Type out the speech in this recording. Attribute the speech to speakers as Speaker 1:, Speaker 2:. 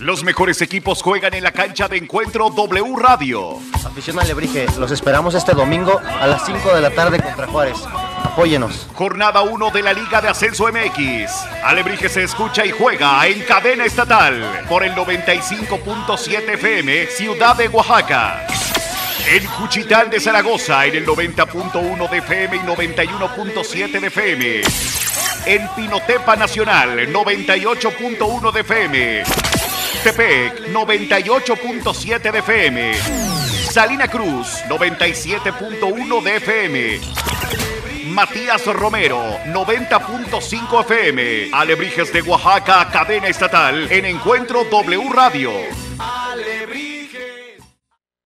Speaker 1: Los mejores equipos juegan en la cancha de encuentro W Radio.
Speaker 2: Afición Alebrije, los esperamos este domingo a las 5 de la tarde contra Juárez. Apóyenos.
Speaker 1: Jornada 1 de la Liga de Ascenso MX. Alebrije se escucha y juega en cadena estatal por el 95.7 FM Ciudad de Oaxaca. En Juchitán de Zaragoza en el 90.1 de FM y 91.7 de FM. En Pinotepa Nacional 98.1 de FM. Tepec 98.7 de FM. Salina Cruz 97.1 de FM. Matías Romero, 90.5 FM. Alebrijes de Oaxaca, cadena estatal, en Encuentro W Radio.